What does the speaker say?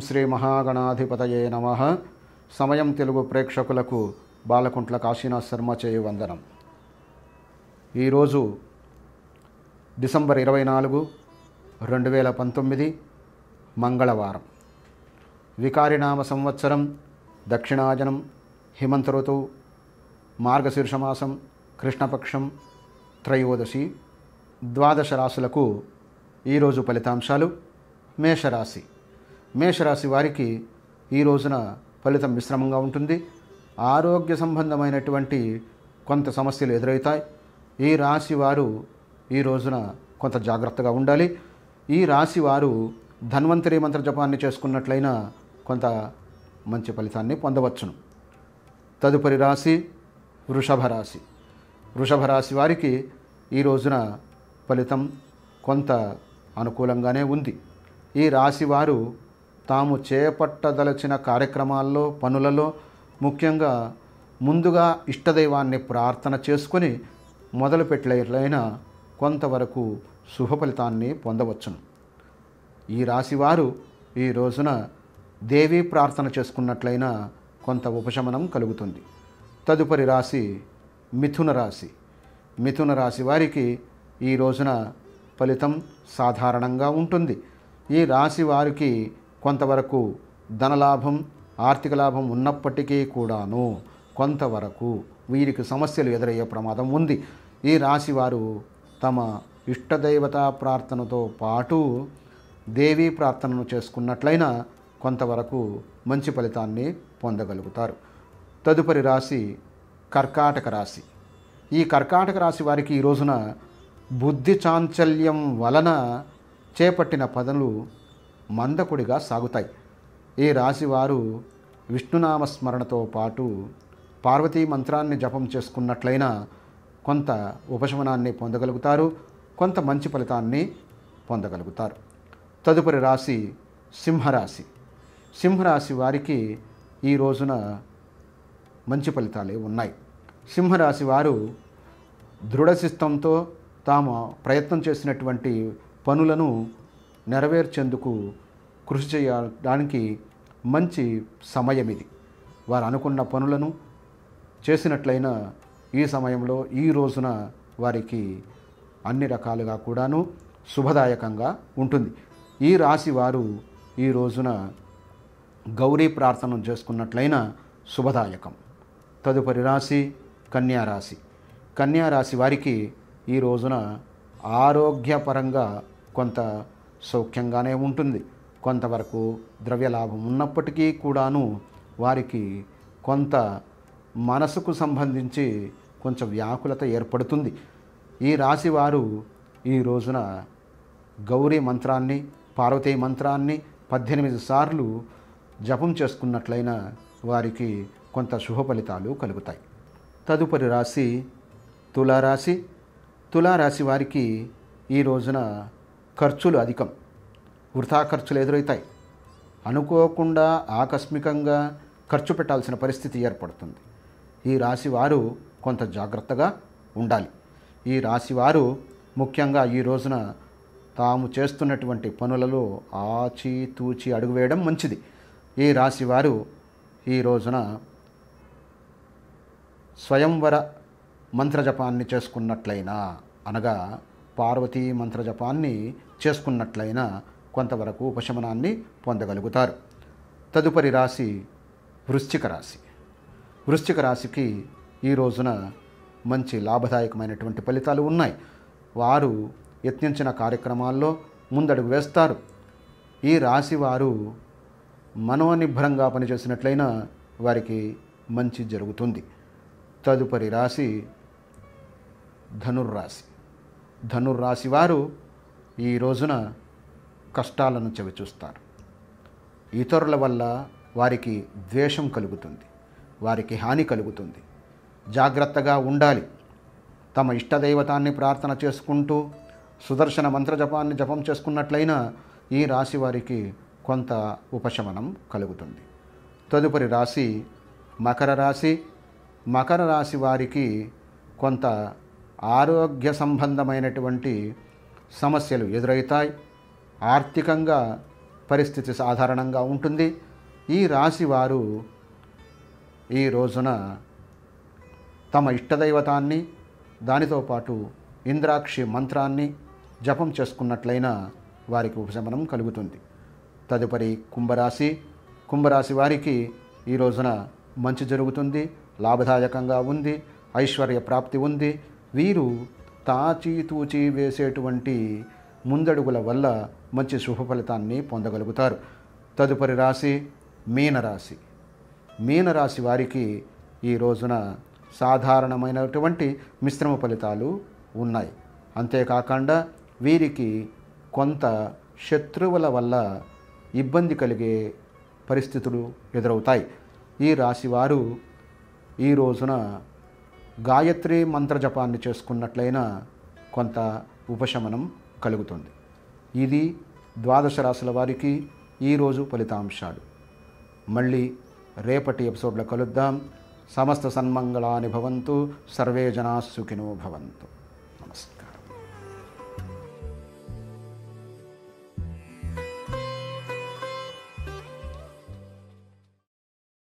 శ్రీ మహాగణాధిపతయే నమ. సమయం తెలుగు ప్రేక్షకులకు బాలకుంట్ల కాశీనాథ్ శర్మ చేయు వందనం. ఈరోజు డిసెంబర్ ఇరవై నాలుగు రెండు వేల పంతొమ్మిది మంగళవారం. వికారినామ సంవత్సరం దక్షిణాజనం హిమంత ఋతువు మార్గశీర్షమాసం కృష్ణపక్షం త్రయోదశి ద్వాదశ రాశులకు ఈరోజు ఫలితాంశాలు మేషరాశి. మేషరాశి వారికి ఈ రోజున ఫలితం మిశ్రమంగా ఉంటుంది. ఆరోగ్య సంబంధమైనటువంటి కొంత సమస్యలు ఎదురవుతాయి. ఈ రాశి వారు ఈ రోజున కొంత జాగ్రత్తగా ఉండాలి. ఈ రాశి వారు ధన్వంతరి మంత్ర జపాన్ని చేసుకున్నట్లయినా కొంత మంచి ఫలితాన్ని పొందవచ్చును. తదుపరి రాశి వృషభ రాశి. వృషభ రాశి వారికి ఈ రోజున ఫలితం కొంత అనుకూలంగానే ఉంది. ఈ రాశి వారు తాము చేపట్టదలచిన కార్యక్రమాల్లో పనులలో ముఖ్యంగా ముందుగా ఇష్టదైవాన్ని ప్రార్థన చేసుకొని మొదలుపెట్టలేట్లయినా కొంతవరకు శుభ ఫలితాన్ని పొందవచ్చును. ఈ రాశివారు ఈ రోజున దేవి ప్రార్థన చేసుకున్నట్లయినా కొంత ఉపశమనం కలుగుతుంది. తదుపరి రాశి మిథున రాశి. మిథున రాశి వారికి ఈ రోజున ఫలితం సాధారణంగా ఉంటుంది. ఈ రాశి వారికి కొంతవరకు ధనలాభం ఆర్థిక లాభం ఉన్నప్పటికీ కూడాను కొంతవరకు వీరికి సమస్యలు ఎదురయ్యే ప్రమాదం ఉంది. ఈ రాశి వారు తమ ఇష్టదైవత ప్రార్థనతో పాటు దేవీ ప్రార్థనను చేసుకున్నట్లయినా కొంతవరకు మంచి ఫలితాన్ని పొందగలుగుతారు. తదుపరి రాశి కర్కాటక రాశి. ఈ కర్కాటక రాశి వారికి ఈ రోజున బుద్ధి చాంచల్యం వలన చేపట్టిన పనులు మందకుడిగా సాగుతాయి. ఈ రాశి వారు విష్ణునామ స్మరణతో పాటు పార్వతీ మంత్రాన్ని జపం చేసుకున్నట్లయినా కొంత ఉపశమనాన్ని పొందగలుగుతారు కొంత మంచి ఫలితాన్ని పొందగలుగుతారు. తదుపరి రాశి సింహరాశి. సింహరాశి వారికి ఈ రోజున మంచి ఫలితాలే ఉన్నాయి. సింహరాశి వారు దృఢశిస్తంతో తాము ప్రయత్నం చేసినటువంటి పనులను నెరవేర్చేందుకు కృషి చేయడానికి మంచి సమయం ఇది. వారు అనుకున్న పనులను చేసినట్లయినా ఈ సమయంలో ఈ రోజున వారికి అన్ని రకాలుగా కూడాను శుభదాయకంగా ఉంటుంది. ఈ రాశి వారు ఈ రోజున గౌరీ ప్రార్థన చేసుకున్నట్లయినా శుభదాయకం. తదుపరి రాశి కన్యారాశి కన్యారాశి వారికి ఈ రోజున ఆరోగ్యపరంగా కొంత సౌఖ్యంగానే ఉంటుంది. కొంతవరకు ద్రవ్యలాభం ఉన్నప్పటికీ కూడాను వారికి కొంత మనసుకు సంబంధించి కొంచెం వ్యాకులత ఏర్పడుతుంది. ఈ రాశి వారు ఈ రోజున గౌరీ మంత్రాన్ని పార్వతీ మంత్రాన్ని పద్దెనిమిది సార్లు జపం చేసుకున్నట్లయినా వారికి కొంత శుభ ఫలితాలు కలుగుతాయి. తదుపరి రాశి తులారాశి. తులారాశి వారికి ఈ రోజున ఖర్చులు అధికం. వృథా ఖర్చులు ఎదురవుతాయి. అనుకోకుండా ఆకస్మికంగా ఖర్చు పెట్టాల్సిన పరిస్థితి ఏర్పడుతుంది. ఈ రాశి వారు కొంత జాగ్రత్తగా ఉండాలి. ఈ రాశి వారు ముఖ్యంగా ఈ రోజున తాము చేస్తున్నటువంటి పనులలో ఆచితూచి అడుగు వేయడం మంచిది. ఈ రాశి వారు ఈ రోజున స్వయంవర మంత్రజపాన్ని చేసుకున్నట్లయినా అనగా పార్వతీ మంత్రజపాన్ని చేసుకున్నట్లయినా కొంతవరకు ఉపశమనాన్ని పొందగలుగుతారు. తదుపరి రాశి వృశ్చిక రాశి. వృశ్చిక రాశికి ఈ రోజున మంచి లాభదాయకమైనటువంటి ఫలితాలు ఉన్నాయి. వారు యత్నించిన కార్యక్రమాల్లో ముందడుగు వేస్తారు. ఈ రాశి వారు మనోనిభ్రంగా పనిచేసినట్లయినా వారికి మంచి జరుగుతుంది. తదుపరి రాశి ధనుర్రాశి. ధనుర్రాశి వారు ఈ రోజున కష్టాలను చవిచూస్తారు. ఇతరుల వల్ల వారికి ద్వేషం కలుగుతుంది. వారికి హాని కలుగుతుంది. జాగ్రత్తగా ఉండాలి. తమ ఇష్టదైవతాన్ని ప్రార్థన చేసుకుంటూ సుదర్శన మంత్రజపాన్ని జపం చేసుకున్నట్లయినా ఈ రాశి వారికి కొంత ఉపశమనం కలుగుతుంది. తదుపరి రాశి మకర రాశి. మకర రాశి వారికి కొంత ఆరోగ్య సంబంధమైనటువంటి సమస్యలు ఎదురవుతాయి ఆర్థికంగా పరిస్థితి సాధారణంగా ఉంటుంది. ఈ రాశి వారు ఈ రోజున తమ ఇష్టదైవతాన్ని దానితో పాటు ఇంద్రాక్షి మంత్రాన్ని జపం చేసుకున్నట్లయినా వారికి ఉపశమనం కలుగుతుంది. తదుపరి కుంభరాశి. కుంభరాశి వారికి ఈ రోజున మంచి జరుగుతుంది లాభదాయకంగా ఉంది ఐశ్వర్య ప్రాప్తి ఉంది వీరు తాచీతూచి వేసేటువంటి ముందడుగుల వల్ల మంచి శుభ ఫలితాన్ని పొందగలుగుతారు. తదుపరి రాశి మీనరాశి. మీనరాశి వారికి ఈ రోజున సాధారణమైనటువంటి మిశ్రమ ఫలితాలు ఉన్నాయి. అంతేకాకుండా వీరికి కొంత శత్రువుల వల్ల ఇబ్బంది కలిగే పరిస్థితులు ఎదురవుతాయి. ఈ రాశివారు ఈ రోజున గాయత్రి మంత్రజపాన్ని చేసుకున్నట్లయినా కొంత ఉపశమనం కలుగుతుంది. ఇది ద్వాదశ రాశుల వారికి ఈరోజు ఫలితాంశాలు. మళ్ళీ రేపటి ఎపిసోడ్లో కలుద్దాం. సమస్త సన్మంగళాని భవంతు. సర్వే జనా సుఖినో భవంతు.